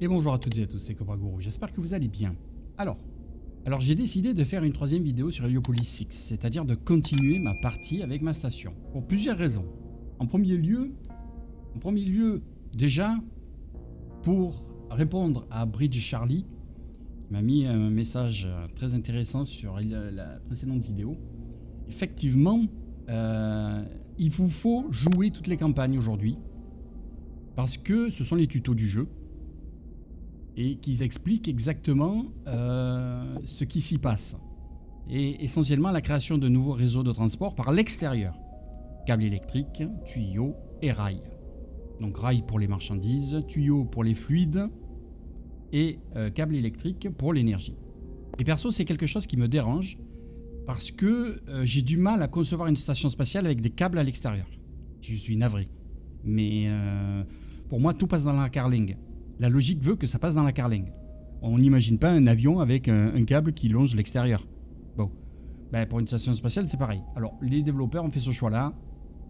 Et bonjour à toutes et à tous, c'est Cobra Guru, j'espère que vous allez bien. Alors, alors j'ai décidé de faire une troisième vidéo sur Heliopolis 6, c'est-à-dire de continuer ma partie avec ma station, pour plusieurs raisons. En premier lieu, en premier lieu déjà, pour répondre à Bridge Charlie, qui m'a mis un message très intéressant sur la précédente vidéo. Effectivement, euh, il vous faut jouer toutes les campagnes aujourd'hui, parce que ce sont les tutos du jeu, et qu'ils expliquent exactement euh, ce qui s'y passe. Et essentiellement la création de nouveaux réseaux de transport par l'extérieur. Câbles électriques, tuyaux et rails. Donc rails pour les marchandises, tuyaux pour les fluides et euh, câbles électriques pour l'énergie. Et perso, c'est quelque chose qui me dérange parce que euh, j'ai du mal à concevoir une station spatiale avec des câbles à l'extérieur. Je suis navré. Mais pour moi, tout passe dans la carling la logique veut que ça passe dans la carling. On n'imagine pas un avion avec un, câble qui longe l'extérieur. Bon, ben, pour une station spatiale, c'est pareil. Alors, les développeurs ont fait ce choix-là.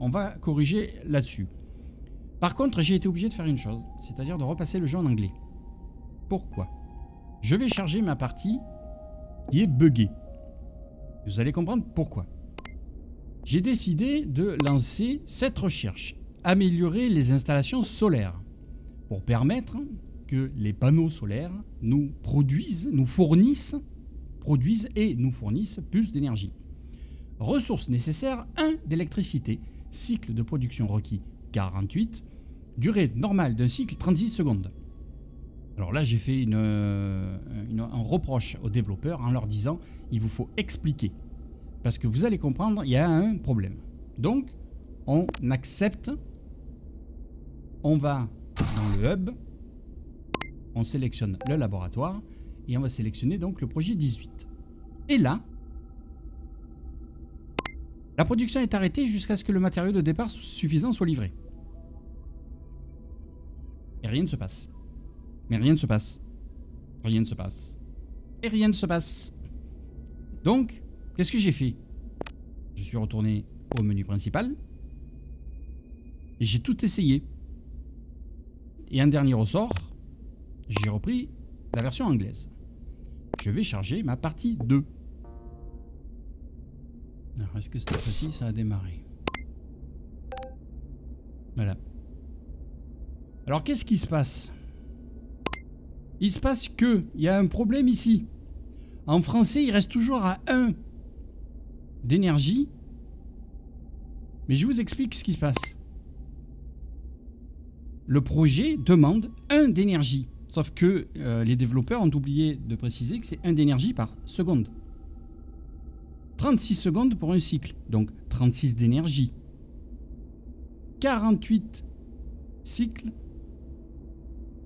On va corriger là-dessus. Par contre, j'ai été obligé de faire une chose, c'est-à-dire de repasser le jeu en anglais. Pourquoi? Je vais charger ma partie qui est buggée. Vous allez comprendre pourquoi. J'ai décidé de lancer cette recherche. Améliorer les installations solaires pour permettre que les panneaux solaires nous produisent, nous fournissent, produisent et nous fournissent plus d'énergie. Ressources nécessaires 1 d'électricité, cycle de production requis 48, durée normale d'un cycle 36 secondes. Alors là, j'ai fait une, un reproche aux développeurs en leur disant il vous faut expliquer. Parce que vous allez comprendre, il y a un problème. Donc, on accepte, on va le hub, on sélectionne le laboratoire et on va sélectionner donc le projet 18. Et là, la production est arrêtée jusqu'à ce que le matériau de départ suffisant soit livré. Et rien ne se passe. Mais rien ne se passe. Rien ne se passe. Et rien ne se passe. Donc, qu'est-ce que j'ai fait? Je suis retourné au menu principal. J'ai tout essayé. Et un dernier ressort, j'ai repris la version anglaise. Je vais charger ma partie 2. Alors, est-ce que cette fois-ci, ça a démarré? Voilà. Alors, qu'est-ce qui se passe? Il se passe que, il y a un problème ici. En français, il reste toujours à 1 d'énergie. Mais je vous explique ce qui se passe le projet demande 1 d'énergie. Sauf que euh, les développeurs ont oublié de préciser que c'est 1 d'énergie par seconde. 36 secondes pour un cycle, donc 36 d'énergie. 48 cycles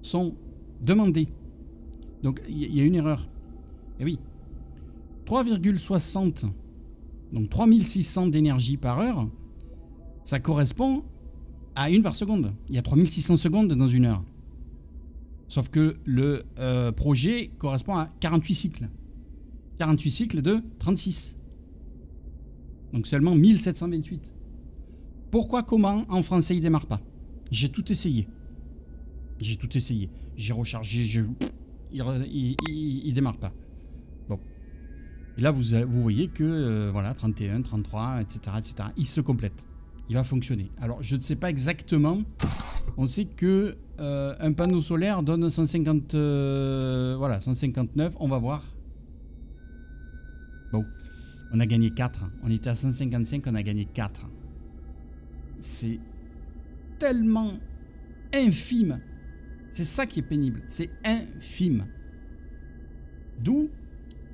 sont demandés. Donc il y, a une erreur. Eh oui. 3,60, donc 3600 d'énergie par heure, ça correspond à une par seconde. Il y a 3600 secondes dans une heure. Sauf que le euh, projet correspond à 48 cycles. 48 cycles de 36. Donc seulement 1728. Pourquoi, comment en français il démarre pas? J'ai tout essayé. J'ai tout essayé. J'ai rechargé, je... il, il, démarre pas. Bon. Et là, vous, vous voyez que, euh, voilà, 31, 33, etc., etc., il se complète il va fonctionner. Alors, je ne sais pas exactement. On sait que euh, un panneau solaire donne 150, euh, voilà, 159. On va voir. Bon, on a gagné 4. On était à 155, on a gagné 4. C'est tellement infime. C'est ça qui est pénible. C'est infime. D'où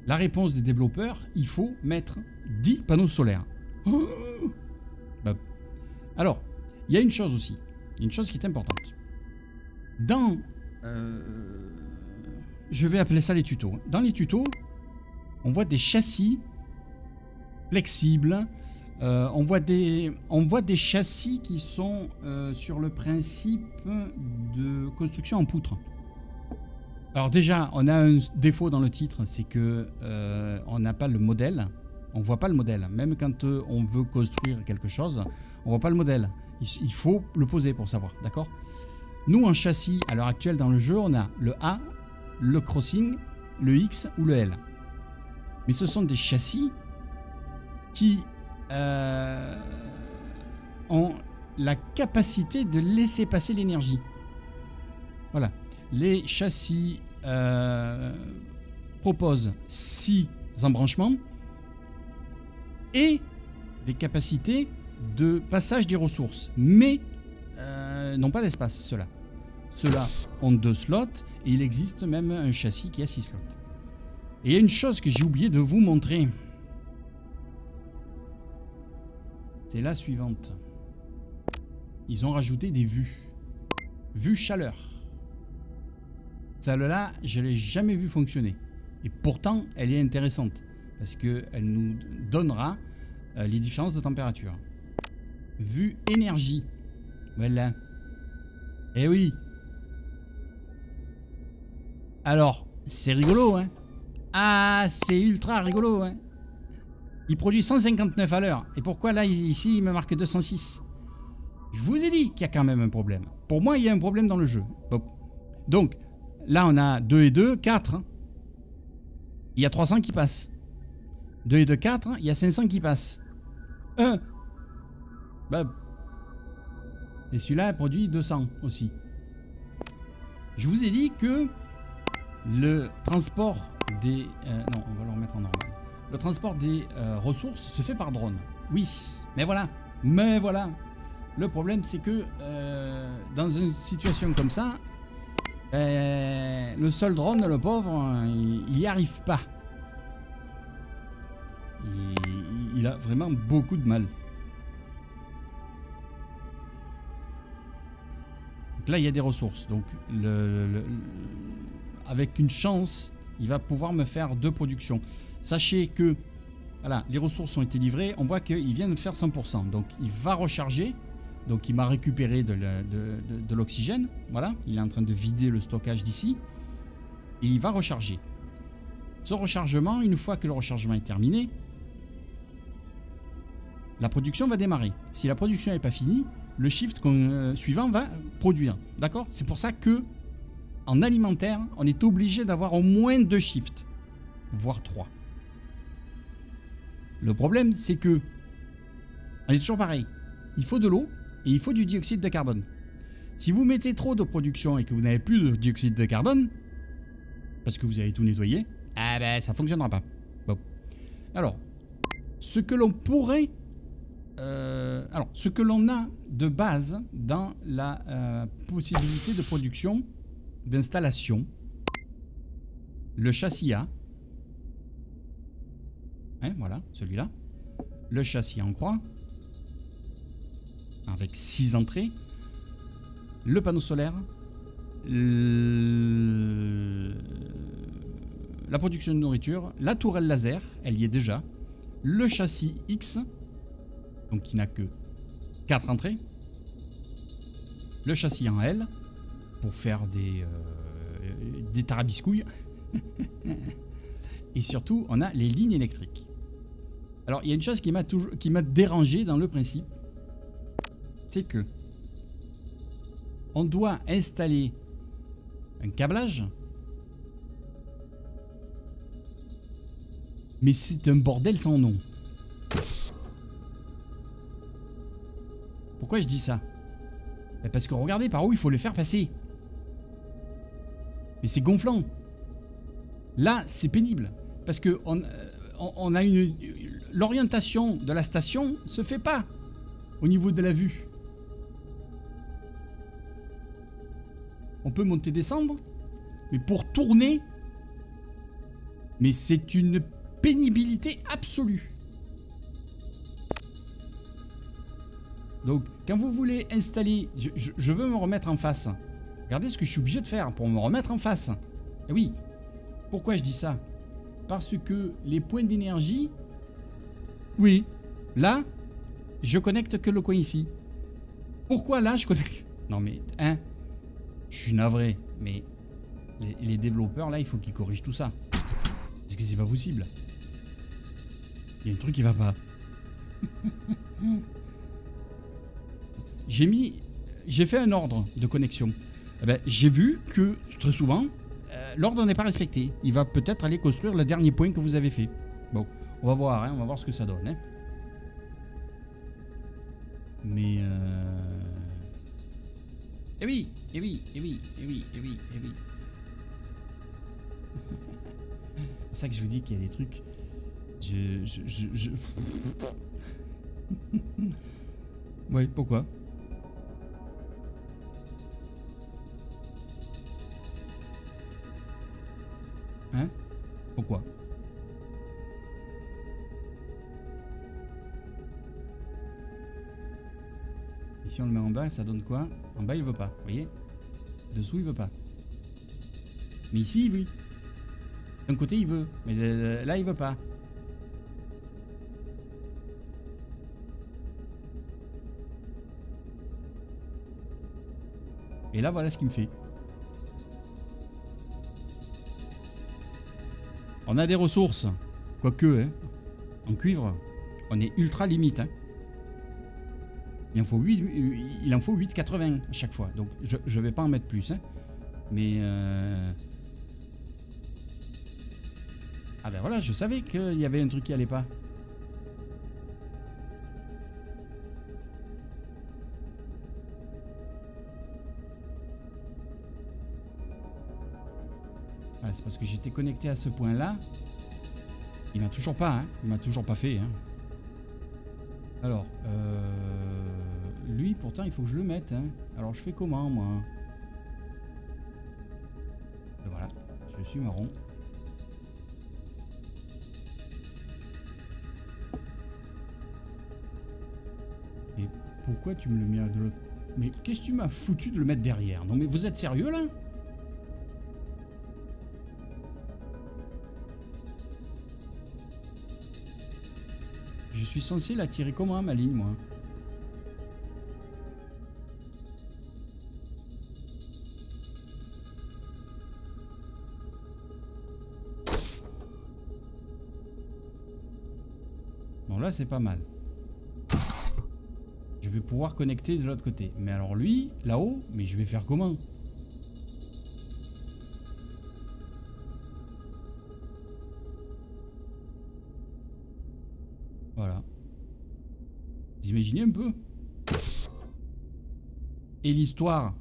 la réponse des développeurs, il faut mettre 10 panneaux solaires. Oh alors, il y a une chose aussi, une chose qui est importante. Dans... Euh, je vais appeler ça les tutos. Dans les tutos, on voit des châssis flexibles. Euh, on, voit des, châssis qui sont euh, sur le principe de construction en poutre. Alors déjà, on a un défaut dans le titre, c'est que on n'a pas le modèle. On voit pas le modèle. Même quand on veut construire quelque chose, on voit pas le modèle. Il, faut le poser pour savoir, d'accord? Nous, en châssis, à l'heure actuelle dans le jeu, on a le A, le crossing, le X ou le L. Mais ce sont des châssis qui euh, ont la capacité de laisser passer l'énergie. Voilà. Les châssis euh, proposent 6 embranchements et des capacités de passage des ressources, mais euh, n'ont pas d'espace, ceux-là. Ceux-là ont deux slots et il existe même un châssis qui a 6 slots. Et il y a une chose que j'ai oublié de vous montrer. C'est la suivante. Ils ont rajouté des vues. Vue chaleur. Celle-là, je l'ai jamais vu fonctionner. Et pourtant, elle est intéressante. Parce qu'elle nous donnera euh, les différences de température. Vue énergie. Voilà. Eh oui. Alors, c'est rigolo, hein Ah, c'est ultra rigolo, hein Il produit 159 à l'heure. Et pourquoi là, ici, il me marque 206 Je vous ai dit qu'il y a quand même un problème. Pour moi, il y a un problème dans le jeu. Donc, là, on a 2 et 2, 4. Il y a 300 qui passent. 2 et 2, 4. Il y a 500 qui passent. 1. Bah, et celui-là produit 200 aussi. Je vous ai dit que le transport des... Euh, non, on va le remettre en normal. Le transport des euh, ressources se fait par drone. Oui, mais voilà. Mais voilà. Le problème, c'est que euh, dans une situation comme ça, le seul drone, le pauvre, il n'y arrive pas. il a vraiment beaucoup de mal. Là, il y a des ressources. Donc, avec une chance, il va pouvoir me faire deux productions. Sachez que voilà, les ressources ont été livrées. On voit qu'il vient de faire 100%. Donc, il va recharger. Donc, il m'a récupéré de l'oxygène. Voilà, il est en train de vider le stockage d'ici. Et il va recharger. Ce rechargement, une fois que le rechargement est terminé, la production va démarrer. Si la production n'est pas finie, le shift euh, suivant va produire. D'accord? C'est pour ça que en alimentaire, on est obligé d'avoir au moins deux shifts, voire trois. Le problème, c'est que on est toujours pareil. Il faut de l'eau et il faut du dioxyde de carbone. Si vous mettez trop de production et que vous n'avez plus de dioxyde de carbone, parce que vous avez tout nettoyé, ah ben ça fonctionnera pas. Alors, ce que l'on pourrait euh, alors, ce que l'on a de base dans la euh, possibilité de production, d'installation, le châssis A, hein, voilà, celui-là, le châssis en croix, avec 6 entrées, le panneau solaire, la production de nourriture, la tourelle laser, elle y est déjà, le châssis X, donc qui n'a que 4 entrées. Le châssis en L, pour faire des, euh, des tarabiscouilles. Et surtout, on a les lignes électriques. Alors, il y a une chose qui m'a toujours, qui m'a dérangé dans le principe, c'est que on doit installer un câblage, mais c'est un bordel sans nom. Pourquoi je dis ça? Parce que regardez par où il faut le faire passer. Mais c'est gonflant. Là, c'est pénible. Parce que euh, a une. L'orientation de la station se fait pas au niveau de la vue. On peut monter descendre, mais pour tourner, mais c'est une pénibilité absolue. Donc, quand vous voulez installer... Je, veux me remettre en face. Regardez ce que je suis obligé de faire pour me remettre en face. Eh oui. Pourquoi je dis ça? Parce que les points d'énergie... Oui. Là, je connecte que le coin ici. Pourquoi là, je connecte... Non mais, hein? Je suis navré. Mais les, les développeurs, là, il faut qu'ils corrigent tout ça. Parce que c'est pas possible. Il y a un truc qui va pas. J'ai mis, j'ai fait un ordre de connexion. eh ben, j'ai vu que très souvent, euh, l'ordre n'est pas respecté. Il va peut-être aller construire le dernier point que vous avez fait. Bon, on va voir, hein, on va voir ce que ça donne. Hein. Mais... Euh... Eh oui, eh oui, eh oui, eh oui, eh oui, eh oui. C'est ça que je vous dis qu'il y a des trucs... Je... je, je, je... oui, pourquoi? Hein? Pourquoi? Et si on le met en bas, ça donne quoi? En bas, il veut pas, vous voyez? Dessous, il veut pas. Mais ici, oui. D'un côté, il veut. Mais là, il veut pas. Et là, voilà ce qu'il me fait. On a des ressources, quoique, hein, en cuivre, on est ultra limite. Hein. Il en faut 8, il en faut 8,80 à chaque fois. Donc je ne vais pas en mettre plus. Hein. Mais... Euh... Ah ben voilà, je savais qu'il y avait un truc qui allait pas. C'est parce que j'étais connecté à ce point-là. Il m'a toujours pas, hein. Il m'a toujours pas fait, hein. Alors, euh, lui, pourtant, il faut que je le mette, hein. Alors, je fais comment, moi? Voilà, je suis marron. Et pourquoi tu me le mets de l'autre? Mais qu'est-ce que tu m'as foutu de le mettre derrière? Non mais vous êtes sérieux là? Suis censé la tirer comment ma ligne, moi Bon, là, c'est pas mal. Je vais pouvoir connecter de l'autre côté. Mais alors lui, là-haut, mais je vais faire comment un peu Et l'histoire,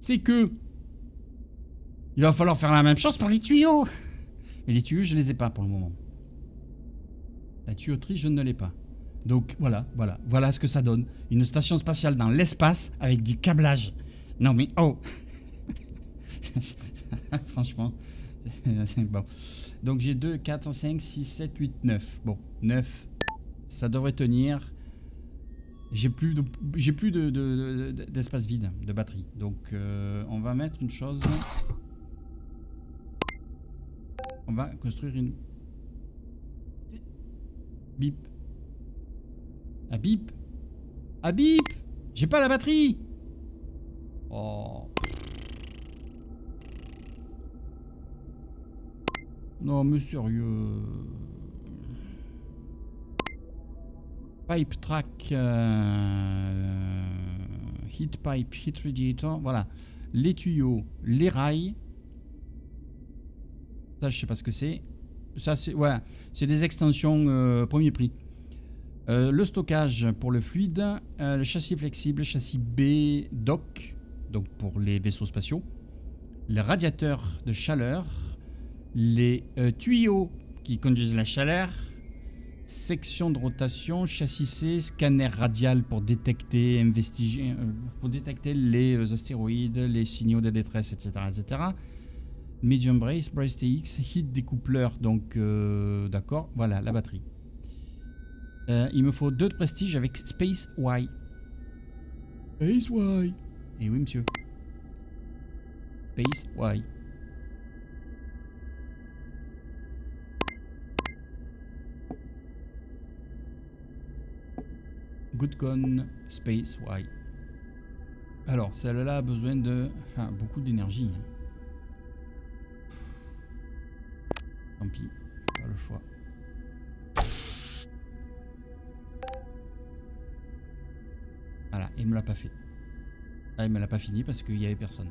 c'est que il va falloir faire la même chose pour les tuyaux. Et les tuyaux, je les ai pas pour le moment. La tuyauterie, je ne l'ai pas. Donc voilà, voilà, voilà ce que ça donne. Une station spatiale dans l'espace avec du câblage. Non mais oh Franchement. Donc j'ai 2, 4, 5, 6, 7, 8, 9. Bon, 9, ça devrait tenir. J'ai plus j'ai plus de, d'espace vide, de batterie. Donc euh, on va mettre une chose. On va construire une... Bip. Ah bip. Ah bip J'ai pas la batterie Oh. Non mais sérieux... pipe track, euh, heat pipe, heat radiator, voilà. Les tuyaux, les rails. Ça, je sais pas ce que c'est. Ça, c'est voilà, c'est des extensions euh, premier prix. Euh, le stockage pour le fluide, le châssis flexible, châssis B dock, donc pour les vaisseaux spatiaux, les radiateurs de chaleur, les tuyaux qui conduisent la chaleur, section de rotation, châssis C, scanner radial pour détecter, investiger, euh, pour détecter les euh, astéroïdes, les signaux de détresse, etc. etc. Medium brace, brace TX, heat découpleur, donc euh, d'accord, voilà la batterie. il me faut deux de prestige avec Space Y. Space Y. Et eh oui monsieur. Space Y. Goodcon Space Y. Alors, celle-là a besoin de beaucoup d'énergie. Hein. Tant pis, pas le choix. Voilà, il me l'a pas fait. Ah, mais elle n'a pas fini parce qu'il n'y avait personne.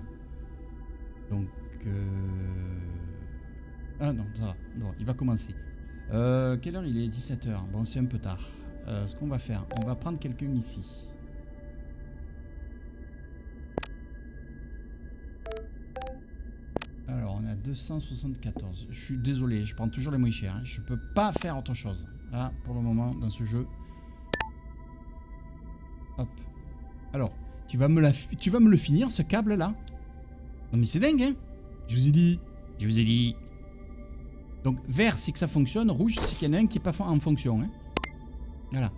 Donc... Euh... Ah non, ça va. Il va commencer. Euh, quelle heure il est? 17h. Bon, c'est un peu tard. Euh, ce qu'on va faire, on va prendre quelqu'un ici. Alors, on à 274. Je suis désolé, je prends toujours les moins chers. Hein. Je peux pas faire autre chose. Là, pour le moment, dans ce jeu. Hop. Alors, tu vas me, la, tu vas me le finir, ce câble-là? Non mais c'est dingue, hein Je vous ai dit. Je vous ai dit. Donc, vert, c'est que ça fonctionne. Rouge, c'est qu'il y en a un qui n'est pas en fonction. Hein voilà.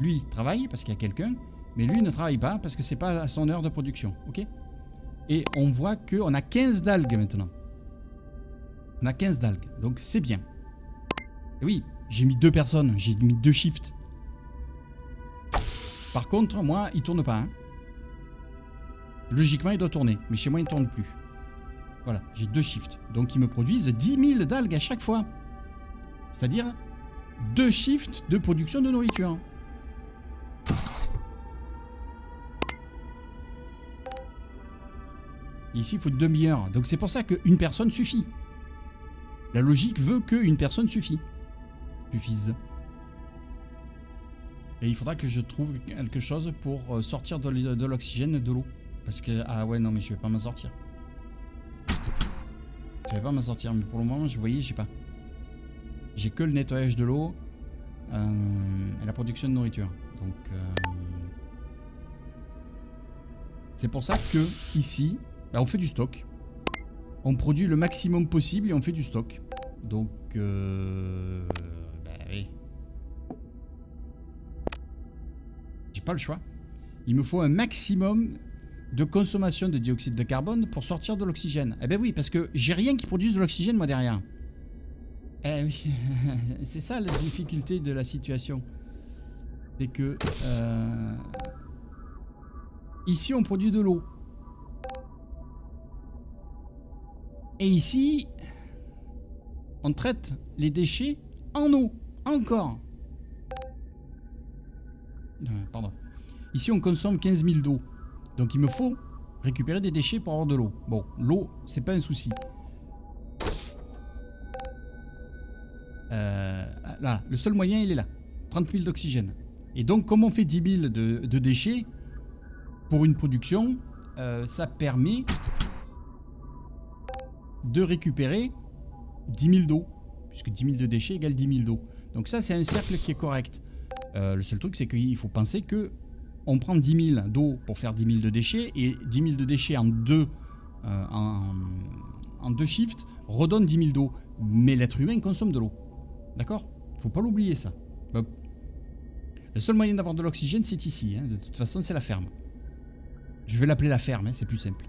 Lui, il travaille parce qu'il y a quelqu'un. Mais lui ne travaille pas parce que c'est pas à son heure de production. Ok? Et on voit qu'on a 15 d'algues maintenant. On a 15 d'algues. Donc, c'est bien. Oui, j'ai mis deux personnes. J'ai mis deux shifts. Par contre, moi, il tourne pas. Hein. Logiquement, il doit tourner. Mais chez moi, il ne tourne plus. Voilà, j'ai deux shifts. Donc, ils me produisent 10 000 d'algues à chaque fois. C'est-à-dire deux shifts de production de nourriture. Ici, il faut une demi-heure. Donc, c'est pour ça qu'une personne suffit. La logique veut qu'une personne suffit. Suffise. Et il faudra que je trouve quelque chose pour euh, sortir de l'oxygène de l'eau. Parce que... Ah ouais, non, mais je vais pas m'en sortir. Je vais pas m'en sortir, mais pour le moment, je voyais, j'ai pas. J'ai que le nettoyage de l'eau euh, et la production de nourriture. Donc... Euh, c'est pour ça que, ici, bah, on fait du stock. On produit le maximum possible et on fait du stock. Donc... Bah oui. pas le choix. Il me faut un maximum de consommation de dioxyde de carbone pour sortir de l'oxygène. Eh ben oui, parce que j'ai rien qui produise de l'oxygène moi derrière. Eh oui, c'est ça la difficulté de la situation. C'est que euh, ici on produit de l'eau. Et ici, on traite les déchets en eau. Encore. Euh, pardon. Ici, on consomme 15 000 d'eau. Donc, il me faut récupérer des déchets pour avoir de l'eau. Bon, l'eau, c'est pas un souci. Là, le seul moyen, il est là. 30 000 d'oxygène. Et donc, comme on fait 10 000 de, déchets pour une production, euh, ça permet de récupérer 10 000 d'eau. Puisque 10 000 de déchets égale 10 000 d'eau. Donc ça, c'est un cercle qui est correct. Euh, le seul truc, c'est qu'il faut penser que on prend 10 000 d'eau pour faire 10 000 de déchets et 10 000 de déchets en deux, euh, en, deux shifts redonne 10 000 d'eau. Mais l'être humain consomme de l'eau. D'accord? Faut pas l'oublier ça. Le seul moyen d'avoir de l'oxygène, c'est ici. Hein. De toute façon, c'est la ferme. Je vais l'appeler la ferme, hein, c'est plus simple.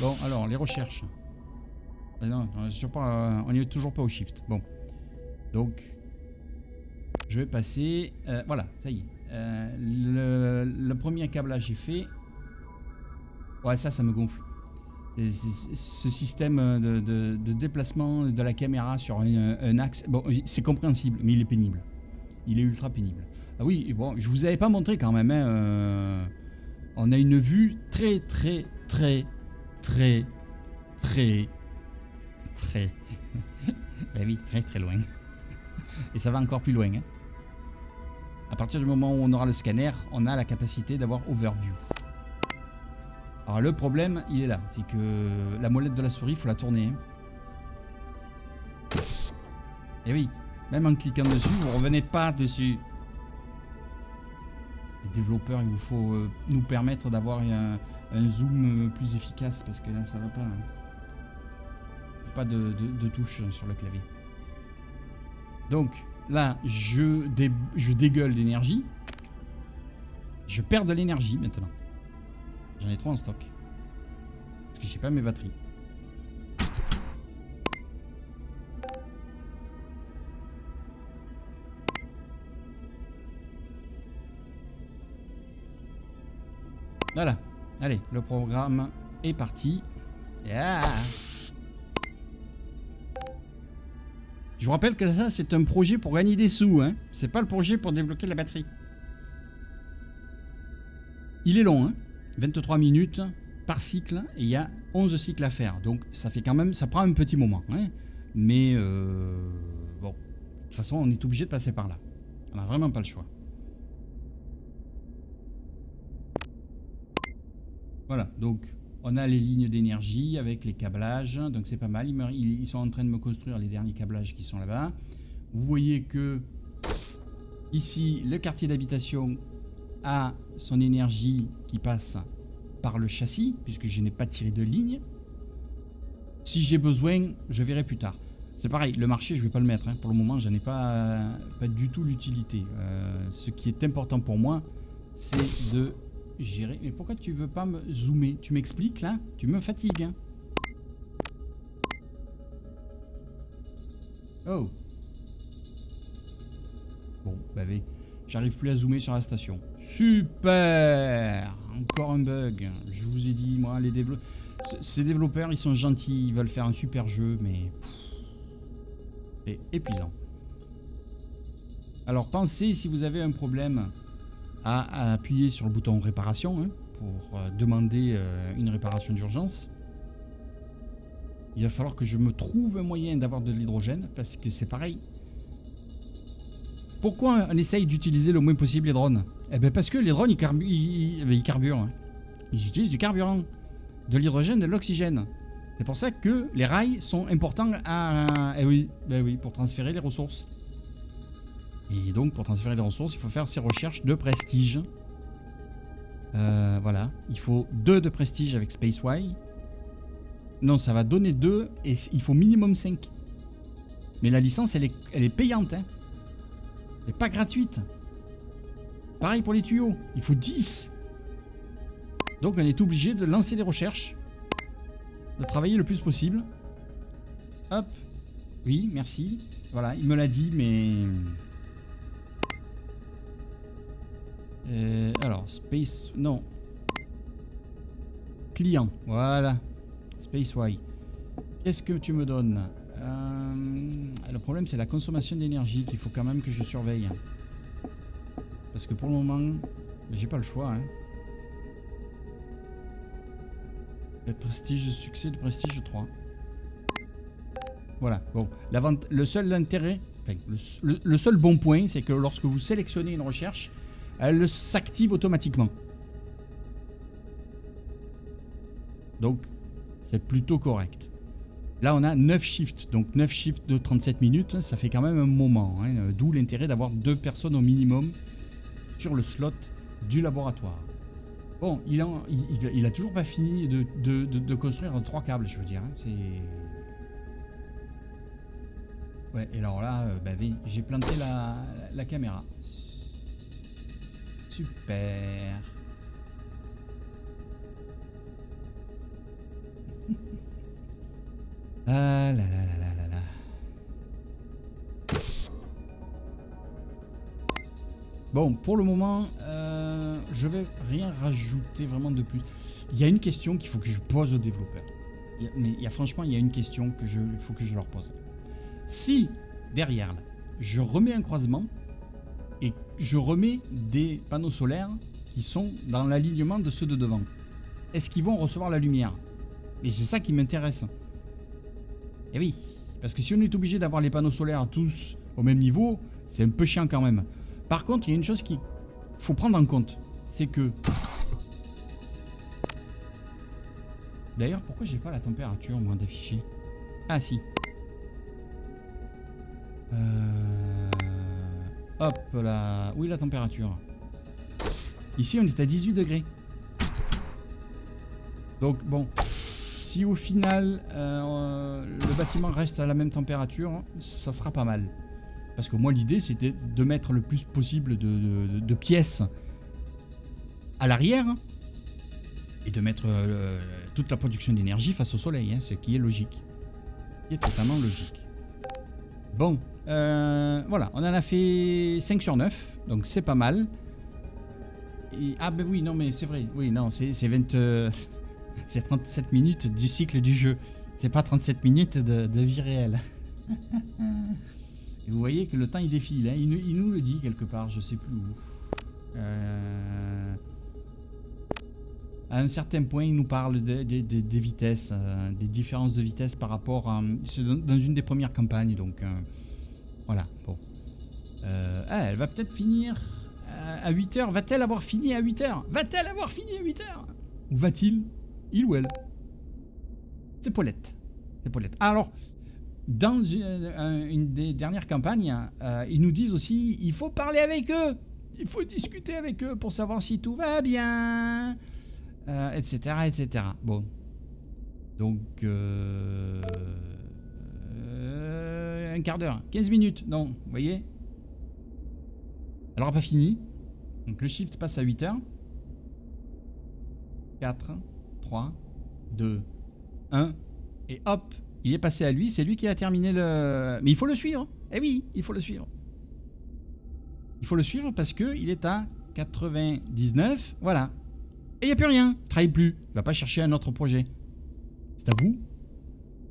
Bon, alors, les recherches. Ah non, on n'est toujours pas au shift. Bon. Donc, je vais passer... Euh, voilà, ça y est. Euh, le, premier câblage est fait. Ouais, ça, ça me gonfle. Ce système de, déplacement de la caméra sur un, axe, bon, c'est compréhensible, mais il est pénible. Il est ultra pénible. Ah oui, bon, je vous avais pas montré quand même. Hein, euh, on a une vue très, très, très, très, très, très, bah oui, très, très loin. Et ça va encore plus loin. Hein. À partir du moment où on aura le scanner, on a la capacité d'avoir overview. Alors le problème, il est là. C'est que la molette de la souris, faut la tourner. Et eh oui, même en cliquant dessus, vous revenez pas dessus. Les développeurs, il vous faut euh, nous permettre d'avoir un, zoom plus efficace parce que là, ça va pas. Hein. Pas de, de touche sur le clavier. Donc là, je, je dégueule d'énergie. Je perds de l'énergie maintenant. J'en ai trop en stock. Parce que j'ai pas mes batteries. Voilà. Allez, le programme est parti. Je vous rappelle que ça, c'est un projet pour gagner des sous. Hein. C'est pas le projet pour débloquer la batterie. Il est long, hein 23 minutes par cycle et il y a 11 cycles à faire. Donc ça fait quand même, ça prend un petit moment. Hein Mais euh, bon, de toute façon, on est obligé de passer par là. On n'a vraiment pas le choix. Voilà, donc on a les lignes d'énergie avec les câblages, donc c'est pas mal. Ils, sont en train de me construire les derniers câblages qui sont là-bas. Vous voyez que ici, le quartier d'habitation a son énergie qui passe par le châssis, puisque je n'ai pas tiré de ligne. Si j'ai besoin, je verrai plus tard. C'est pareil, le marché, je ne vais pas le mettre. Hein. Pour le moment, je n'en ai pas, pas du tout l'utilité. Euh, ce qui est important pour moi, c'est de gérer. Mais pourquoi tu veux pas me zoomer? Tu m'expliques là? Tu me fatigues. Hein. oh. Bon, oui. J'arrive plus à zoomer sur la station. Super Encore un bug. Je vous ai dit, moi, les développeurs... Ces développeurs, ils sont gentils, ils veulent faire un super jeu, mais... C'est épuisant. Alors pensez, si vous avez un problème, à, appuyer sur le bouton réparation hein, pour euh, demander euh, une réparation d'urgence. Il va falloir que je me trouve un moyen d'avoir de l'hydrogène, parce que c'est pareil, pourquoi on essaye d'utiliser le moins possible les drones Eh bien parce que les drones, ils, carburent. Hein. Ils utilisent du carburant, de l'hydrogène, de l'oxygène. C'est pour ça que les rails sont importants à... Eh oui, ben oui, pour transférer les ressources. Et donc, pour transférer les ressources, il faut faire ces recherches de prestige. Euh, voilà. Il faut 2 de prestige avec SpaceY. Non, ça va donner 2 et il faut minimum 5. Mais la licence, elle est, elle est payante. Hein pas gratuite. Pareil pour les tuyaux, il faut 10. Donc on est obligé de lancer des recherches, de travailler le plus possible. Hop. Oui, merci. Voilà, il me l'a dit, mais... Euh, alors, Space... Non. Client, voilà. Space Y. Qu'est-ce que tu me donnes? Euh, le problème, c'est la consommation d'énergie qu'il faut quand même que je surveille. Parce que pour le moment, j'ai pas le choix. Hein. Le prestige succès, de prestige 3. Voilà, bon. Le seul intérêt, le seul bon point, c'est que lorsque vous sélectionnez une recherche, elle s'active automatiquement. Donc, c'est plutôt correct. Là, on a 9 shifts. Donc 9 shifts de 37 minutes, ça fait quand même un moment. Hein. D'où l'intérêt d'avoir deux personnes au minimum sur le slot du laboratoire. Bon, il il, a toujours pas fini de, construire trois câbles, je veux dire. Hein. Ouais, et alors là, euh, bah, j'ai planté la, la caméra. Super. Ah là là là là là. Bon, pour le moment, euh, je vais rien rajouter vraiment de plus. Il y a une question qu'il faut que je pose aux développeurs. Mais il y a, franchement, il y a une question que je faut que je leur pose. Si derrière je remets un croisement et je remets des panneaux solaires qui sont dans l'alignement de ceux de devant, est-ce qu'ils vont recevoir la lumière? Et c'est ça qui m'intéresse. Eh oui, parce que si on est obligé d'avoir les panneaux solaires tous au même niveau, c'est un peu chiant quand même. Par contre, il y a une chose qu'il faut prendre en compte, c'est que... D'ailleurs, pourquoi j'ai pas la température, moi, d'afficher? Ah, si. Euh... Hop là. Oui, la température? Ici, on est à 18 degrés. Donc, bon, si au final euh, le bâtiment reste à la même température, ça sera pas mal. Parce que moi l'idée c'était de mettre le plus possible de, pièces à l'arrière et de mettre euh, toute la production d'énergie face au soleil, hein, ce qui est logique. Ce qui est totalement logique. Bon, euh, voilà, on en a fait 5 sur 9, donc c'est pas mal. ah ben oui, non mais c'est vrai, oui, non, c'est 20... c'est 37 minutes du cycle du jeu. C'est pas 37 minutes de, vie réelle. Vous voyez que le temps il défile. Hein. Il, nous le dit quelque part, je sais plus où. Euh, À un certain point, il nous parle des, vitesses, euh, des différences de vitesse par rapport à... Dans, une des premières campagnes, donc... euh, voilà, bon. Ah, elle va peut-être finir à, 8h. Va-t-elle avoir fini à 8h Va-t-elle avoir fini à 8h Ou va-t-il? Il ou elle C'est Paulette. C'est Paulette. Alors, dans une, euh, une des dernières campagnes, euh, ils nous disent aussi il faut parler avec eux. Il faut discuter avec eux pour savoir si tout va bien, euh, etc., etc. Bon. Donc, un quart d'heure, 15 minutes, non, vous voyez Elle n'aura pas fini. Donc le shift passe à 8 heures. 4, 3, 2, 1, et hop, il est passé à lui, c'est lui qui a terminé le... Mais il faut le suivre, eh oui, il faut le suivre. Il faut le suivre parce que il est à 99, voilà. Et il n'y a plus rien, il travaille plus, il va pas chercher un autre projet. C'est à vous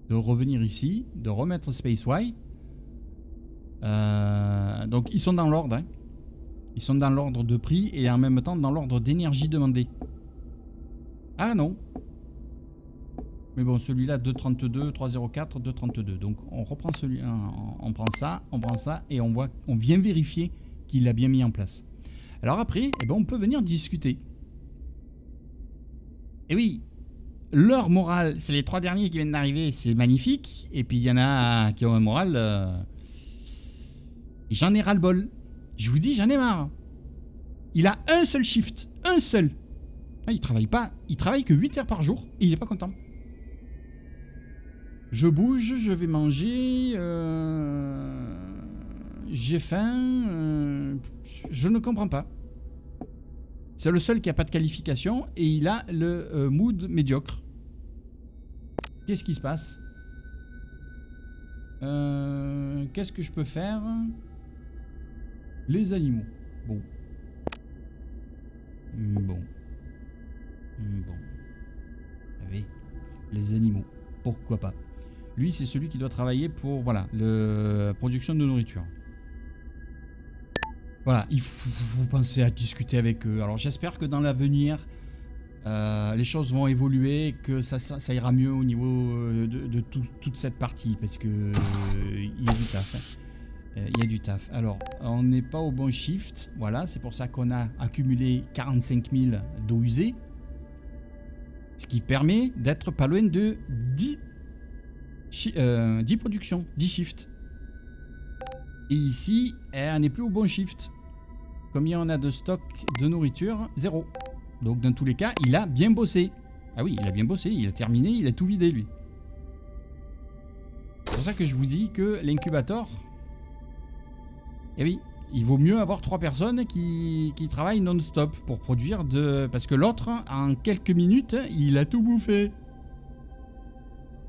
de revenir ici, de remettre Space Y. Euh, donc ils sont dans l'ordre. hein. Ils sont dans l'ordre de prix et en même temps dans l'ordre d'énergie demandée. Ah non. Mais bon, celui-là 232, 304, 232. Donc on reprend celui on, on prend ça, on prend ça et on voit on vient vérifier qu'il l'a bien mis en place. Alors après, eh ben, on peut venir discuter. Et oui, leur morale, c'est les trois derniers qui viennent d'arriver, c'est magnifique. Et puis il y en a qui ont un moral. euh, J'en ai ras-le-bol. Je vous dis, j'en ai marre. Il a un seul shift. Un seul. Ah, il travaille pas. Il travaille que 8 heures par jour et il est pas content. Je bouge, je vais manger. euh, J'ai faim. euh, Je ne comprends pas. C'est le seul qui a pas de qualification et il a le euh, mood médiocre. Qu'est-ce qui se passe? Qu'est-ce que je peux faire? Les animaux. Bon. Bon. Bon. Savez, les animaux. Pourquoi pas? Lui, c'est celui qui doit travailler pour voilà, la production de nourriture. Voilà, il faut, penser à discuter avec eux. Alors j'espère que dans l'avenir, euh, les choses vont évoluer, que ça, ira mieux au niveau euh, de, de tout- toute cette partie, parce que euh, il y a du taf. hein. Il y a du taf. Alors, on n'est pas au bon shift, voilà, c'est pour ça qu'on a accumulé 45 000 d'eau usée, ce qui permet d'être pas loin de 10, chi- euh, 10 productions, 10 shifts. Et ici, on n'est plus au bon shift. Combien on a de stock de nourriture Zéro. Donc dans tous les cas, il a bien bossé. Ah oui, il a bien bossé, il a terminé, il a tout vidé lui. C'est pour ça que je vous dis que l'incubateur... Eh oui, il vaut mieux avoir trois personnes qui, qui travaillent non-stop pour produire de... Parce que l'autre, en quelques minutes, il a tout bouffé.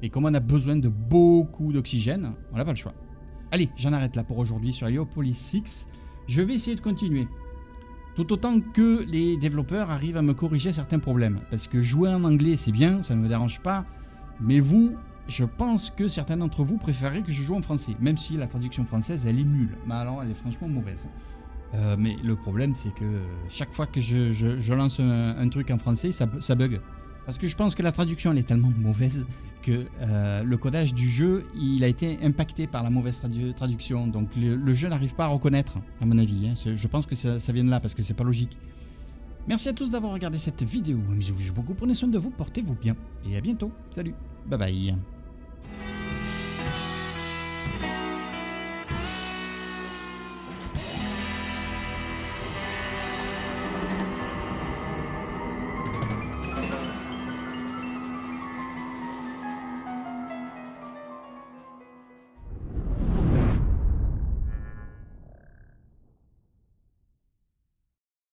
Et comme on a besoin de beaucoup d'oxygène, on n'a pas le choix. Allez, j'en arrête là pour aujourd'hui sur Heliopolis 6. Je vais essayer de continuer. Tout autant que les développeurs arrivent à me corriger certains problèmes. Parce que jouer en anglais, c'est bien, ça ne me dérange pas. Mais vous, je pense que certains d'entre vous préférez que je joue en français. Même si la traduction française, elle est nulle. Mais alors, elle est franchement mauvaise. Euh, mais le problème, c'est que chaque fois que je, lance un, truc en français, ça, ça bug. Parce que je pense que la traduction, elle est tellement mauvaise que euh, le codage du jeu, il a été impacté par la mauvaise tradu- traduction. Donc le, jeu n'arrive pas à reconnaître, à mon avis. hein. Je pense que ça, ça vient de là, parce que c'est pas logique. Merci à tous d'avoir regardé cette vidéo. Amusez-vous beaucoup, prenez soin de vous, portez-vous bien. Et à bientôt. Salut. Bye bye.